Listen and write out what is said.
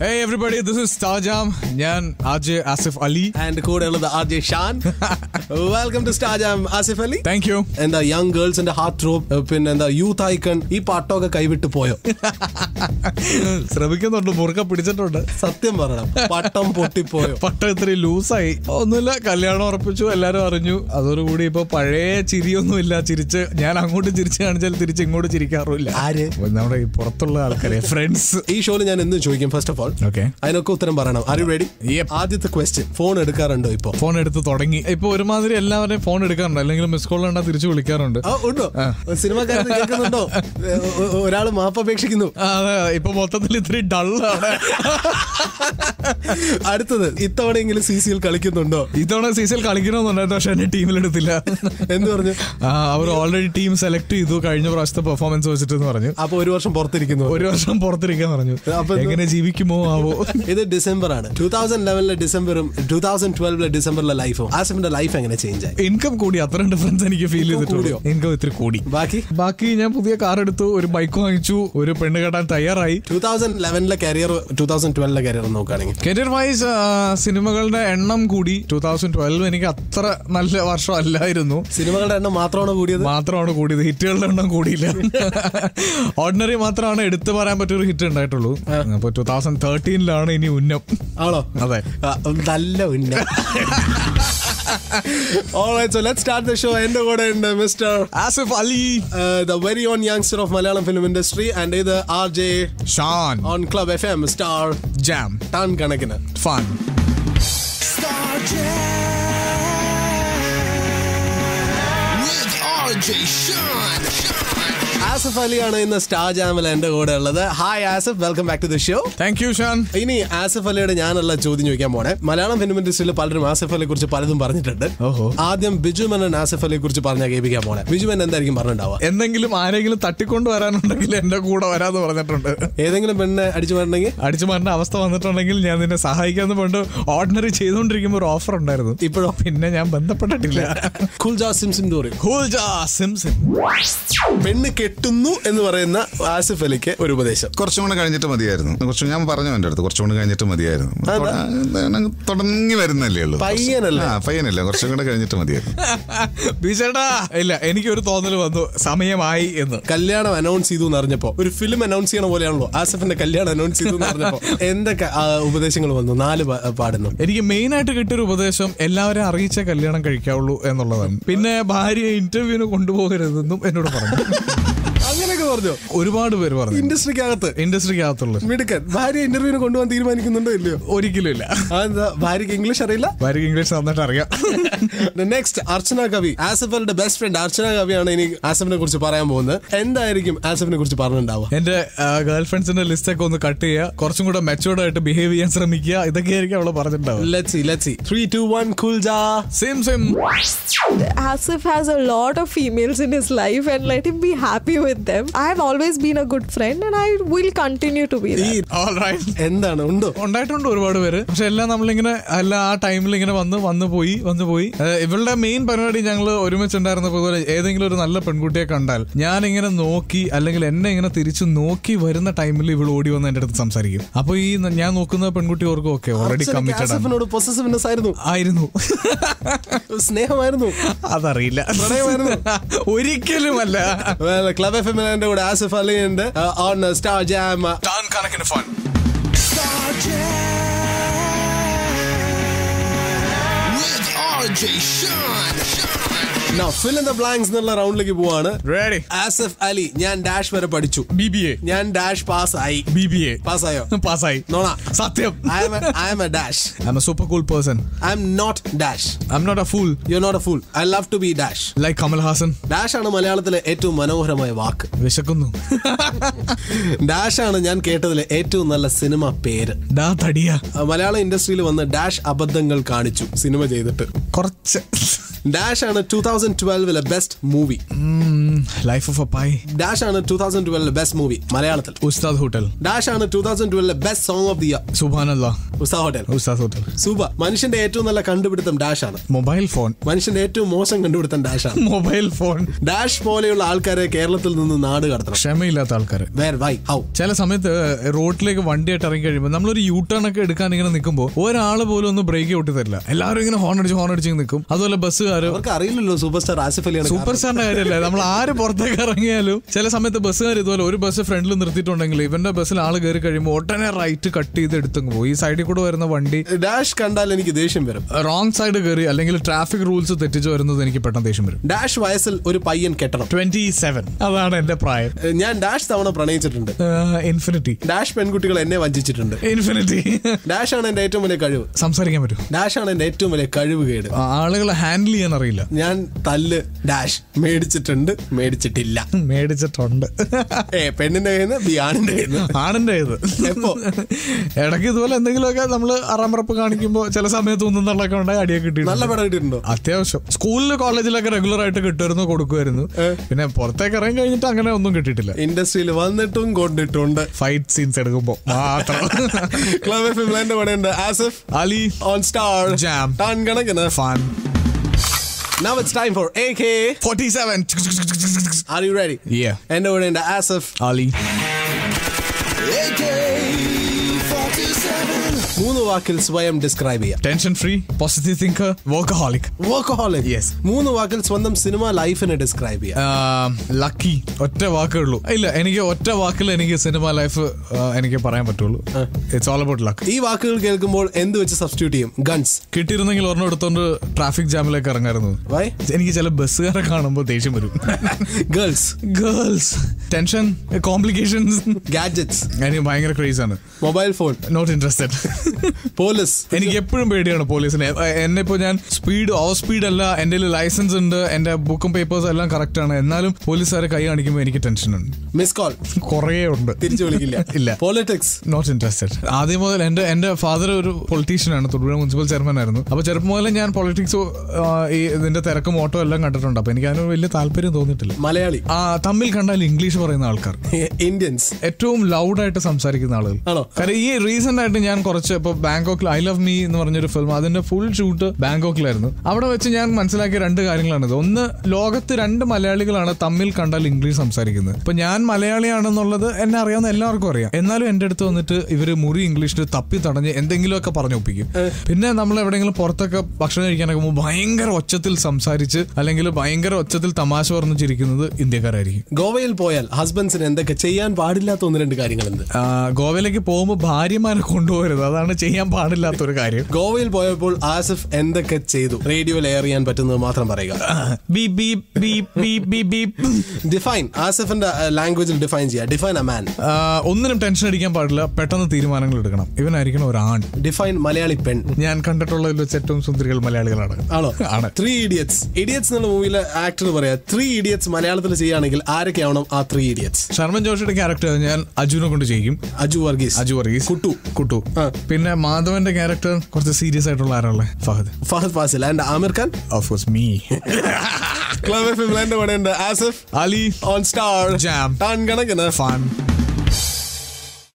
Hey everybody, this is Starjam. ഞാൻ ആജെ Asif Ali. And കൂടെ ഉള്ളത് R J Shan. Welcome to star jam Asif Ali. Thank you എന്താ young ഗേൾസിന്റെ heartthrob പിന്നെ എന്താ യൂത്ത് ഐക്കൺ ഈ പാട്ടൊക്കെ കൈവിട്ട് പോയോ? ശ്രമിക്കുന്നുണ്ട് മുറുക്ക പിടിച്ചിട്ടുണ്ട്. സത്യം പറയണം പട്ടം പൊട്ടിപ്പോയോ? പട്ടം ഇത്ര ലൂസായി. ഒന്നുമില്ല കല്യാണം ഉറപ്പിച്ചു എല്ലാരും അറിഞ്ഞു. അതോടുകൂടി ഇപ്പൊ പഴയ ചിരിയൊന്നുമില്ല ചിരിച്ച് ഞാൻ അങ്ങോട്ട് ചിരിച്ചു കാണിച്ചാൽ തിരിച്ച് ഇങ്ങോട്ട് ചിരിക്കാറുമില്ല. ആര്? നമ്മുടെ ഈ പുറത്തുള്ള ആൾക്കാരെ ഫ്രണ്ട്സ് ഈ ഷോയിൽ ഞാൻ എന്നും ചോദിക്കും ഫസ്റ്റ് ഓഫ് ഓൾ അതിനൊക്കെ ഉത്തരം പറയണം. Are you ready. ആദ്യത്തെ ക്വസ്റ്റ്യൻ ഫോൺ എടുക്കാറുണ്ടോ ഇപ്പൊ? ഫോൺ എടുത്ത് തുടങ്ങി. ഇപ്പൊ ഒരുമാതിരി എല്ലാവരെയും ഫോൺ എടുക്കാറുണ്ട്. അല്ലെങ്കിൽ മിസ് കോൾ ഉണ്ടാ തിരിച്ചു വിളിക്കാറുണ്ട്. ഉണ്ടോ? സിനിമക്കാരൻ കേൾക്കുന്നുണ്ടോ? ഒരാൾ മാപ്പപേക്ഷിക്കുന്നു ഇപ്പൊ മൊത്തത്തിൽ ഇത്തിരി ഡള്ളാണ് അടുത്തത് ഇത്തവണയെങ്കിലും സി സിയിൽ കളിക്കുന്നുണ്ടോ? ഇത്തവണ സി സിയിൽ കളിക്കണമെന്നുണ്ടായിരുന്നു പക്ഷെ എന്നെ ടീമിലെടുത്തില്ല എന്ന് പറഞ്ഞു? അവർ ഓൾറെഡി ടീം സെലക്ട് ചെയ്തു കഴിഞ്ഞ പ്രാവശ്യത്തെ പെർഫോമൻസ് വെച്ചിട്ട് പറഞ്ഞു. അപ്പൊ ഒരു വർഷം പുറത്തിരിക്കുന്നു. ഒരു വർഷം പുറത്തിരിക്കാൻ പറഞ്ഞു. അപ്പൊ എങ്ങനെ ജീവിക്കുമോ ആവോ? ഇത് ഡിസംബർ ആണ് ടൂ തൗസൻഡ് ലെവനിലെ ഡിസംബറും ടൂ തൗസൻഡ് ട്വൽവിലെ ഡിസംബറിലെ ലൈഫും ആസിഫിന്റെ ലൈഫ് എങ്ങനെ ചേഞ്ച് ആയി? ഇൻകം കൂടി അത്ര ഡിഫറൻസ് എനിക്ക് ഫീൽ ചെയ്തിട്ടുണ്ട് ഇൻകം ഇത്ര കൂടി. ബാക്കി? ബാക്കി ഞാൻ പുതിയ കാർ എടുത്തു ഒരു ബൈക്ക് വാങ്ങിച്ചു ഒരു പെണ്ണ് കെട്ടാൻ തയ്യാറായി. ടൂ തൗസൻഡ് ലെവനിലെ കരിയർ ടൂ തൗസൻഡ് ട്വൽവിലെ കരിയർ നോക്കുകയാണെങ്കിൽ. കരിയർ വൈസ് സിനിമകളുടെ എണ്ണം കൂടി ടൂ തൗസൻഡ് ട്വൽവ് എനിക്ക് അത്ര നല്ല വർഷം അല്ലായിരുന്നു സിനിമകളുടെ എണ്ണം മാത്രമാണ് കൂടിയത്? മാത്രമാണ് കൂടിയത്. ഹിറ്റുകളുടെ എണ്ണം കൂടിയില്ല. ഓർഡിനറി മാത്രമാണ് എടുത്തു പറയാൻ പറ്റിയ ഒരു ഹിറ്റ് ഉണ്ടായിട്ടുള്ളൂ. അപ്പൊ ടൂ തൗസൻഡ് തേർട്ടീനിലാണ് ഇനി ഉന്നം. ആണോ? അതെ. ആ, നല്ല ഉന്ന. Alright, so let's start the show. എന്റെ കൂടെ ഉണ്ട് mister Asif Ali. The very own youngster of Malayalam film industry and ഇത് R J Shan. On club F M star jam ton കണക്കിന്. Fun with RJ Sean. Asif അലിയാണ് ഇന്ന് star ജാമിൽ എന്റെ കൂടെ ഉള്ളത്. Hi Asif. Welcome back to the show thank you Shan ഇനി ആസഫ് അലിയുടെ ഞാനുള്ള ചോദ്യം ചോദിക്കാൻ പോണേ. മലയാളം ഫിലിം ഇൻഡസ്ട്രിയിൽ പലരും ആസഫ് അലിയെ കുറിച്ച് പലതും പറഞ്ഞിട്ടുണ്ട്. ഓഹോ. ആദ്യം ബിജു മേനൻ ആസഫ് അലിയെ കുറിച്ച് പറഞ്ഞാൽ കേൾപ്പിക്കാൻ പോണേ. ബിജു മേനൻ എന്തായിരിക്കും പറഞ്ഞിട്ടുണ്ടാവുക? എന്തെങ്കിലും ആരെങ്കിലും തട്ടിക്കൊണ്ട് വരാനുണ്ടെങ്കിൽ എന്റെ കൂടെ വരാന്ന് പറഞ്ഞിട്ടുണ്ട്. ഏതെങ്കിലും പെണ്ണെ അടിച്ചു പറഞ്ഞെങ്കിൽ അടിച്ചു മാറേണ്ട അവസ്ഥ വന്നിട്ടുണ്ടെങ്കിൽ ഞാൻ നിന്നെ സഹായിക്കാന്ന് പണ്ട് ഓർഡിനറി ചെയ്തുകൊണ്ടിരിക്കുമ്പോൾ ഒരു ഓഫർ ഉണ്ടായിരുന്നു. ഇപ്പോഴോ? പിന്നെ ഞാൻ ബന്ധപ്പെട്ടിട്ടില്ല. സിംസിൻ സിംസൺ പെണ്ണ് കെട്ടുന്നു എന്ന് പറയുന്ന ആസിഫ് അലിക്ക് ഒരു ഉപദേശം. കുറച്ചും കൂടെ കഴിഞ്ഞിട്ട് മതിയായിരുന്നു. കുറച്ചും ഞാൻ പറഞ്ഞു എന്റെ അടുത്ത് കുറച്ചും കൂടെ കഴിഞ്ഞിട്ട് മതിയായിരുന്നു. തുടങ്ങി വരുന്നല്ലേ ഉള്ളൂ. പയ്യനല്ലേ? പയ്യനല്ല. കുറച്ചും കൂടെ കഴിഞ്ഞിട്ട് മതിയായിരുന്നു. ബീച്ചേട്ടാ ഇല്ല എനിക്കൊരു തോന്നൽ വന്നു. സമയമായി എന്ന്. കല്യാണം അനൗൺസ് ചെയ്തു എന്ന് അറിഞ്ഞപ്പോ ഒരു ഫിലിം അനൗൺസ് ചെയ്യണ പോലെയാണല്ലോ. ആസിഫിന്റെ കല്യാണം അനൗൺസ് ചെയ്തു എന്ന് അറിഞ്ഞപ്പോ എന്തൊക്കെ ഉപദേശങ്ങൾ വന്നു? നാല് പാടുന്നു. എനിക്ക് മെയിൻ ആയിട്ട് കിട്ടിയൊരു ഉപദേശം എല്ലാവരും അറിയിച്ച കല്യാണം കഴിക്കാവുള്ളൂ എന്നുള്ളതാണ്. പിന്നെ ഭാര്യയെ ഇന്റർവ്യൂവിന് കൊണ്ടുപോകരുതെന്നും എന്നോട് പറഞ്ഞു. പറഞ്ഞു. ഒരുപാട് പേര് പറഞ്ഞു. ഇൻഡസ്ട്രിക്കകത്ത്. ഇൻഡസ്ട്രിക്കകത്തുള്ള മിടുക്കൻ. ഭാര്യ ഇന്റർവ്യൂവിന് കൊണ്ടുപോകാൻ തീരുമാനിക്കുന്നുണ്ടോ ഇല്ലയോ? ഒരിക്കലും ഇല്ല. ഭാര്യക്ക് ഇംഗ്ലീഷ് അറിയില്ല? ഭാര്യക്ക് ഇംഗ്ലീഷ് നന്നായിട്ട് അറിയാം. നെക്സ്റ്റ് അർച്ചന കവി. ആസഫലിന്റെ ബെസ്റ്റ് ഫ്രണ്ട് അർച്ചന കവിയാണ് ഇനി ആസഫിനെ കുറിച്ച് പറയാൻ പോകുന്നത്. എന്തായിരിക്കും ആസഫിനെ കുറിച്ച് പറഞ്ഞിട്ടുണ്ടാവുക? എന്റെ ഗേൾ ഫ്രണ്ട്സിന്റെ ലിസ്റ്റ് ഒക്കെ ഒന്ന് കട്ട് ചെയ്യുക. കുറച്ചും കൂടെ മെച്ചോർഡ് ആയിട്ട് ബിഹേവ് ചെയ്യാൻ ശ്രമിക്കുക. ഇതൊക്കെ ആയിരിക്കും അവൾ പറഞ്ഞിട്ടുണ്ടാവും Asif has a lot of females in his life and let him be happy with females in always been a good friend and I will continue to be always been a good friend and I will continue to be ഈ that. എന്താണ്? ഉണ്ടോ? ഉണ്ടായിട്ടുണ്ട് ഒരുപാട് പേര്. പക്ഷെ എല്ലാം നമ്മളിങ്ങനെ എല്ലാം ആ ടൈമിൽ ഇങ്ങനെ വന്ന് വന്ന് പോയി വന്ന് പോയി. ഇവളുടെ മെയിൻ പരിപാടി ഞങ്ങൾ ഒരുമിച്ചുണ്ടായിരുന്നപ്പോൾ പോലെ ഏതെങ്കിലും ഒരു നല്ല പെൺകുട്ടിയെ കണ്ടാൽ ഞാൻ ഇങ്ങനെ നോക്കി അല്ലെങ്കിൽ എന്നെ ഇങ്ങനെ തിരിച്ചു നോക്കി വരുന്ന ടൈമിൽ ഇവൾ ഓടി വന്ന് എന്റെ അടുത്ത് സംസാരിക്കും. അപ്പൊ ഈ ഞാൻ നോക്കുന്ന പെൺകുട്ടി ഓർക്കും ഓക്കെ ഓൾറെഡി കമ്മിറ്റഡ് ആയിരുന്നു. ആയിരുന്നു. സ്നേഹമായിരുന്നു. അതറിയില്ല. ഒരിക്കലും ഒരിക്കലുമല്ല. ക്ലബ് എഫ് എമ്മിന്റെ കൂടെ ആസിഫ് അലി ഉണ്ട് ഓൺ സ്റ്റാർ ജാം കണക്കിന് fun With RJ Sean. Fill in the blanks എന്നുള്ള റൗണ്ടിലേക്ക് പോവാണ്. റെഡി ആസിഫ് അലി ഞാൻ ഡാഷ് വരെ പഠിച്ചു. ബി ബി എ ഞാൻ ഡാഷ് പാസ് ആയി. ബി ബി എ പാസ്സായോ പാസ്സായി നോണ. സത്യം. I'm I'm a dash I'm a super cool person I'm not dash I'm not a fool you are not a fool I love to be dash like Kamal Haasan dash ആണ് മലയാളത്തിലെ ഏറ്റവും മനോഹരമായ വാക്ക്. വിശക്കുന്നു. Dash ആണ് ഞാൻ കേട്ടതിലെ ഏറ്റവും നല്ല cinema പേര്. ഡാ തടിയ. മലയാള ഇൻഡസ്ട്രിയിൽ വന്ന് ഡാഷ് അബദ്ധങ്ങൾ കാണിച്ചു സിനിമ ചെയ്തിട്ട്. കുറച്ച്. ഡാഷ് ആണ് two thousand ട്വൽവിലെ best movie life of a pi dash ആണ് ടൂ തൗസൻഡ് ട്വൽവിലെ ബെസ്റ്റ് മൂവി മലയാളത്തിൽ. ഉസ്താദ് ഹോട്ടൽ ഡാഷ് ആണ് two thousand ട്വൽവിലെ best song of the year Subhanallah Ustad hotel ഉസ്താദ് ഹോട്ടൽ സൂബ മനുഷ്യന്റെ ഏറ്റവും നല്ല കണ്ടുപിടുത്തം ഡാഷ് ആണ്. മൊബൈൽ ഫോൺ മനുഷ്യന്റെ ഏറ്റവും മോശം കണ്ടുപിടുത്തം ഡാഷ് ആണ്. മൊബൈൽ ഫോൺ ഡാഷ് പോലെയുള്ള ആൾക്കാരെ കേരളത്തിൽ നിന്ന് നാട് കടത്തണം. ക്ഷമയില്ലാത്ത ആൾക്കാർ വേർ വൈ ഹൗ ചില സമയത്ത് റോഡിലേക്ക് വണ്ടിയായിട്ട് ഇറങ്ങി കഴിയുമ്പോൾ നമ്മളൊരു യൂ ടേൺ ഒക്കെ എടുക്കാൻ ഇങ്ങനെ നിൽക്കുമ്പോൾ ഒരാൾ പോലും ഒന്ന് ബ്രേക്ക് ഔട്ട് തരില്ല എല്ലാവരും ഇങ്ങനെ ഹോൺ അടിച്ച് ഹോൺ അടിച്ച് നിൽക്കും അതുപോലെ അവർക്ക് അറിയില്ലല്ലോ സൂപ്പർ സ്റ്റാർ ആസിഫ് അലിയാണ് സൂപ്പർ സ്റ്റാറിന്റെ കാര്യമല്ലേ? നമ്മൾ ആര് പുറത്തേക്ക് ഇറങ്ങിയാലും ചില സമയത്ത് ബസ്സുകാർ ഇതുപോലെ ഒരു ബസ് ഫ്രണ്ടിൽ നിർത്തിയിട്ടുണ്ടെങ്കിൽ ഇവന്റെ ബസ്സിൽ ആൾ കയറി കഴിയുമ്പോൾ ഉടനെ റൈറ്റ് കട്ട് ചെയ്ത് എടുത്തങ്ങ് പോകും ഈ സൈഡിൽ കൂടെ വരുന്ന വണ്ടി ഡാഷ് കണ്ടാൽ എനിക്ക് ദേഷ്യം വരും. റോങ് സൈഡ് കയറി അല്ലെങ്കിൽ ട്രാഫിക് റൂൾസ് തെറ്റിച്ച് വരുന്നത് എനിക്ക് പെട്ടെന്ന് ദേഷ്യം വരും. ഡാഷ് വയസ്സിൽ ഒരു പയ്യൻ കെട്ടണം. ട്വന്റി സെവൻ അതാണ് എന്റെ പ്രായം. ഞാൻ ഡാഷ് തവണ പ്രണയിച്ചിട്ടുണ്ട്. ഇൻഫിനിറ്റി ഡാഷ് പെൺകുട്ടികൾ എന്നെ വഞ്ചിച്ചിട്ടുണ്ട്. ഇൻഫിനിറ്റി ഡാഷ് ആണ് എന്റെ ഏറ്റവും വലിയ കഴിവ്. സംസാരിക്കാൻ പറ്റും. ഡാഷ് ആണ് എന്റെ ഏറ്റവും വലിയ കഴിവ് കേട്. ആളുകളെ ഹാൻഡിൽ ചെയ്യാൻ അറിയില്ല ഞാൻ തല്ല് ഡാഷ് മേടിച്ചിട്ടുണ്ട് മേടിച്ചിട്ടില്ല. മേടിച്ചിട്ടുണ്ട്. ഏ പെണ്ണിന്റെ കയ്യിൽ നിന്ന് ബി ആണിന്റെ കയ്യിൽ നിന്ന് ആണിന്റെ കയ്യിൽ എപ്പോ? ഇടയ്ക്ക് ഇതുപോലെ എന്തെങ്കിലുമൊക്കെ നമ്മൾ അറാമറപ്പ് കാണിക്കുമ്പോൾ ചില സമയത്ത് ഒന്നുന്നുള്ളൊക്കെ ഉണ്ടായി അടിയൊക്കെ നല്ല കിട്ടിയിട്ടുണ്ട് പടം കിട്ടിയിട്ടുണ്ടോ അത്യാവശ്യം. സ്കൂളിൽ കോളേജിലൊക്കെ റെഗുലർ ആയിട്ട് കിട്ടുമായിരുന്നു കൊടുക്കുമായിരുന്നു. പിന്നെ പുറത്തേക്ക് ഇറങ്ങി കഴിഞ്ഞിട്ട് അങ്ങനെ ഒന്നും കിട്ടിയിട്ടില്ല. ഇൻഡസ്ട്രിയിൽ വന്നിട്ടും കൊണ്ടിട്ടുണ്ട്. ഫൈറ്റ് സീൻസ് എടുക്കുമ്പോൾ മാത്രം. Club Asif Ali on star jam ton കണക്കിന്. Fun Now it's time for AK 47. Are you ready? Yeah. End over in the Asif. Ali. വാക്കിൽ സ്വയം ഡിസ്ക്രൈബ് ചെയ്യാം. Tension free positive thinker workaholic workaholic yes മൂന്ന് വാക്കിൽ സ്വന്തം cinema ലൈഫിനെ describe ചെയ്യാം. Lucky ഒറ്റ വാക്കേ ഉള്ളൂ. ഇല്ല എനിക്ക് ഒറ്റ വാക്കിൽ എനിക്ക് സിനിമ ലൈഫ് എനിക്ക് പറയാൻ പറ്റുള്ളൂ. ഇറ്റ്സ് ഓൾ അബൌട്ട് ലക്ക് ഈ വാക്കുകൾ കേൾക്കുമ്പോൾ എന്ത് വെച്ച് സബ്സ്റ്റിറ്റ്യൂട്ട് ചെയ്യും? ഗൺസ് കിട്ടിയിരുന്നെങ്കിൽ ഒരെണ്ണം എടുത്തോണ്ട് ട്രാഫിക് ജാമിലേക്ക് ഇറങ്ങായിരുന്നു. വൈ എനിക്ക് ചില ബസ്സുകാരെ കാണുമ്പോൾ ദേഷ്യം വരും. Girls girls tension complications gadgets എനിക്ക് ഭയങ്കര ക്രേസ് ആണ്. Mobile phone not interested police. എനിക്ക് എപ്പോഴും പേടിയാണ് പോലീസിനെ. എന്നെ ഇപ്പോൾ ഞാൻ സ്പീഡ് ഓഫ് സ്പീഡ് അല്ല എന്റെ ലൈസൻസ് ഉണ്ട് എന്റെ ബുക്കും പേപ്പേഴ്സും എല്ലാം കറക്റ്റ് ആണ്. എന്നാലും പോലീസുകാരെ കൈ കാണിക്കുമ്പോൾ എനിക്ക് ടെൻഷൻ ഉണ്ട്. മിസ് കോൾ കുറേ ഉണ്ട്. തിരിച്ചു വിളിക്കില്ല. ഇല്ല. പോളിറ്റിക്സ് നോട്ട് ഇൻട്രസ്റ്റഡ് ആദ്യം മുതൽ എന്റെ എന്റെ ഫാദർ ഒരു പൊളിറ്റീഷ്യൻ ആണ്. തൊടുപുഴ മുനിസിപ്പൽ ചെയർമാൻ ആയിരുന്നു. അപ്പോൾ ചെറുപ്പം മുതലേ ഞാൻ പൊളിറ്റിക്സ് ഈ ഇതിന്റെ തിരക്കും ഓട്ടോ എല്ലാം കണ്ടിട്ടുണ്ട്. അപ്പോൾ എനിക്ക് അതിന് വലിയ താല്പര്യം തോന്നിട്ടില്ല മലയാളി. ആ തമ്മിൽ കണ്ടാൽ ഇംഗ്ലീഷ് പറയുന്ന ആൾക്കാർ. ഇന്ത്യൻസ് ഏറ്റവും ലൗഡായിട്ട് സംസാരിക്കുന്ന ആളുകൾ. കാരണം ഈ റീസെന്റ് ആയിട്ട് ഞാൻ കുറച്ച് ഇപ്പോൾ ബാങ്കോക്കിൽ ഐ ലവ് മീ എന്ന് പറഞ്ഞൊരു ഫിലിം അതിന്റെ ഫുൾ ഷൂട്ട് ബാങ്കോക്കിലായിരുന്നു. അവിടെ വെച്ച് ഞാൻ മനസ്സിലാക്കിയ രണ്ട് കാര്യങ്ങളാണിത്. ഒന്ന് ലോകത്ത് രണ്ട് മലയാളികളാണ് തമ്മിൽ കണ്ടാൽ ഇംഗ്ലീഷ് സംസാരിക്കുന്നത്. ഇപ്പൊ ഞാൻ മലയാളിയാണെന്നുള്ളത് എന്നെ അറിയാവുന്ന എല്ലാവർക്കും അറിയാം. എന്നാലും എന്റെ അടുത്ത് വന്നിട്ട് ഇവർ മുറി ഇംഗ്ലീഷിൽ തപ്പി തടഞ്ഞ് എന്തെങ്കിലുമൊക്കെ പറഞ്ഞു ഒപ്പിക്കും. പിന്നെ നമ്മൾ എവിടെയെങ്കിലും പുറത്തൊക്കെ ഭക്ഷണം കഴിക്കാനൊക്കെ പോകുമ്പോൾ ഭയങ്കര ഒച്ചത്തിൽ സംസാരിച്ച് അല്ലെങ്കിൽ ഭയങ്കര ഒച്ചത്തിൽ തമാശ പറഞ്ഞു ചിരിക്കുന്നത് ഇന്ത്യക്കാരായിരിക്കും. ഗോവയിൽ പോയാൽ ഹസ്ബൻഡ്സിന് എന്തൊക്കെ ചെയ്യാൻ പാടില്ലാത്ത ഒന്ന് രണ്ട് കാര്യങ്ങൾ ഗോവയിലേക്ക് പോകുമ്പോൾ ഭാര്യമാരെ കൊണ്ടുപോകരുത്. അതാണ് ചെയ്യാൻ പാടില്ലാത്തൊരു കാര്യം. ഗോവയിൽ പോയപ്പോൾ ആസിഫ് എന്തൊക്കെ ചെയ്തു? റേഡിയോയിൽ എയർ ചെയ്യാൻ പറ്റുന്നത് മാത്രം പറയുക. ഡിഫൈൻ ആസിഫിന്റെ ലാംഗ്വേജിൽ ഡിഫൈൻ ചെയ്യുക. ഡിഫൈൻ അ മാൻ ഒന്നിനും ടെൻഷൻ അടിക്കാൻ പാടില്ല. പെട്ടെന്ന് തീരുമാനങ്ങൾ എടുക്കണം. ഇവനായിരിക്കണം ഒരു ആൺ ഡിഫൈൻ മലയാളി പെൺ. ഞാൻ കണ്ടിട്ടുള്ളതിൽ വെച്ച് ഏറ്റവും സുന്ദരികൾ മലയാളികളാണ്. ആണോ? ആണ്. ത്രീ ഇഡിയറ്റ്സ് ഇഡിയറ്റ്സ് എന്നുള്ള മൂവിയിലെ ആക്ടർ പറയാ ത്രീ ഇഡിയറ്റ്സ് മലയാളത്തിൽ ചെയ്യുകയാണെങ്കിൽ ആരൊക്കെയാവണം ആ ത്രീ ഇഡിയറ്റ്സ് ശർമ്മൻ ജോഷിയുടെ ക്യാരക്ടർ ഞാൻ അജുനെ കൊണ്ട് ചെയ്യും അജു വർഗീസ്. അജു വർഗീസ്. കുട്ടു. കുട്ടു. പിന്നെ മാധവന്റെ ക്യാരക്ടർ കുറച്ച് സീരിയസ് ആയിട്ടുള്ള ആരാളെ Fahadh. Fahadh Faasil and Aamir Khan? Of course me club F M Asif Ali. On star jam ton കണക്കിന് ഫാൻ